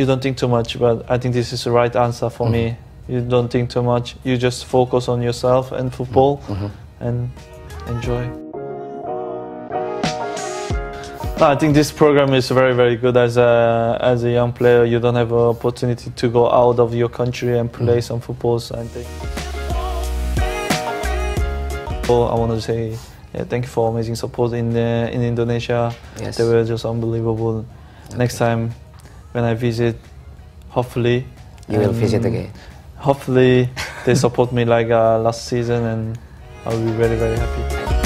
you don't think too much, but I think this is the right answer for me. Mm-hmm. You don't think too much. You just focus on yourself and football mm-hmm. Mm-hmm. and enjoy. No, I think this program is very, very good as a as a young player. You don't have an opportunity to go out of your country and play some football. So I think. I want to say yeah, thank you for amazing support in uh, in Indonesia. Yes. They were just unbelievable. Next time when I visit, hopefully You will visit again. Hopefully they support me like uh, last season, and I'll be very very happy.